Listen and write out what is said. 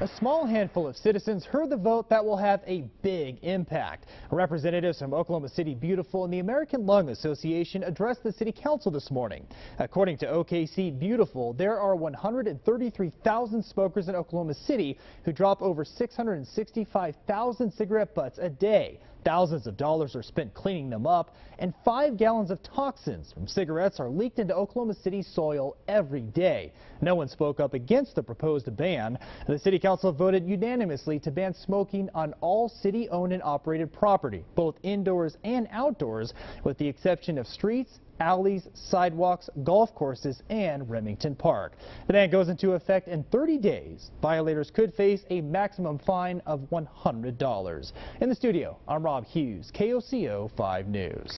A small handful of citizens heard the vote that will have a big impact. Representatives from Oklahoma City Beautiful and the American Lung Association addressed the city council this morning. According to OKC Beautiful, there are 133,000 smokers in Oklahoma City who drop over 665,000 cigarette butts a day. Thousands of dollars are spent cleaning them up, and five gallons of toxins from cigarettes are leaked into Oklahoma City soil every day. No one spoke up against the proposed ban. The city council voted unanimously to ban smoking on all city-owned and operated property, both indoors and outdoors, with the exception of streets alleys, sidewalks, golf courses, and Remington Park. The ban goes into effect in 30 days. Violators could face a maximum fine of $100. In the studio, I'm Rob Hughes, KOCO 5 News.